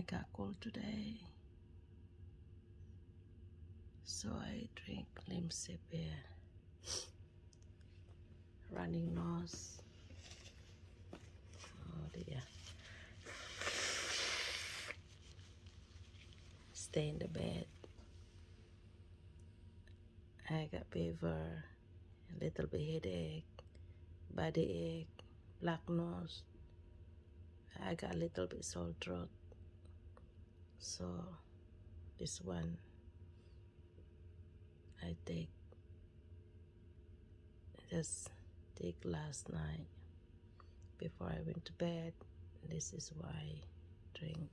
I got cold today. So I drink limsipir. Running nose. Oh dear. Stay in the bed. I got fever, a little bit headache, body ache, black nose. I got a little bit sore throat. So this one I take just take last night before I went to bed. This is why I drink